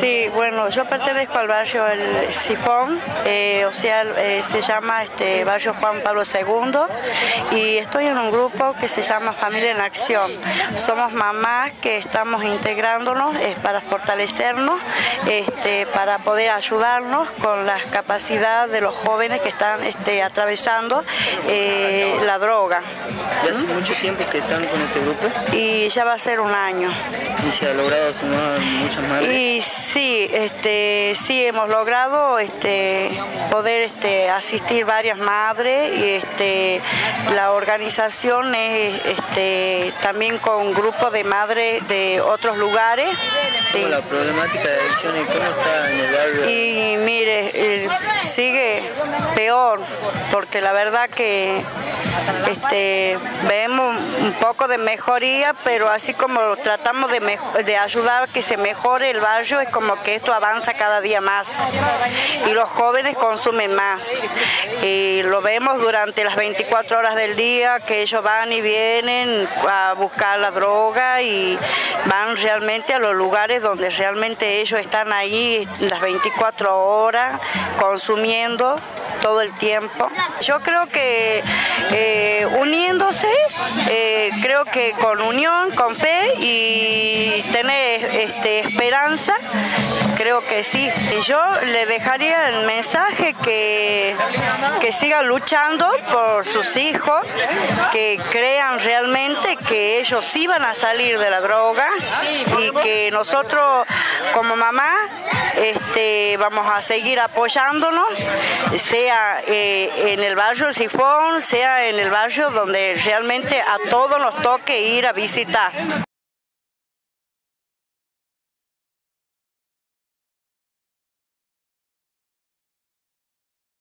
Sí, bueno, yo pertenezco al barrio El Sifón, eh, o sea, eh, se llama este barrio Juan Pablo II y estoy en un grupo que se llama Familia en Acción. Somos mamás que estamos integrándonos es para fortalecernos, este, para poder ayudarnos con las capacidades de los jóvenes que están este, atravesando eh, la droga. ¿Y hace mucho tiempo que están con este grupo? Y ya va a ser un año. ¿Y se ha logrado sumar muchas madres? Y sí, este, sí hemos logrado este, poder este, asistir varias madres y este, la organización es este, también con grupos de madres de otros lugares. ¿Cómo Sí. la problemática de adicciones, cómo está en el barrio? Y mire, sigue peor, porque la verdad que este, vemos un poco de mejoría, pero así como tratamos de, mej- de ayudar que se mejore el barrio, es como que esto avanza cada día más. Y los jóvenes consumen más. Y lo vemos durante las 24 horas del día, que ellos van y vienen a buscar la droga y van realmente a los lugares donde realmente ellos están ahí las 24 horas consumiendo todo el tiempo. Yo creo que eh, uniéndose, eh, creo que con unión, con fe y tener este, esperanza, creo que sí. Y yo le dejaría el mensaje que, que sigan luchando por sus hijos, que crean realmente que ellos sí van a salir de la droga y que nosotros como mamá este, vamos a seguir apoyándonos, sea eh, en el barrio Sifón, sea en el barrio donde realmente a todos nos toque ir a visitar.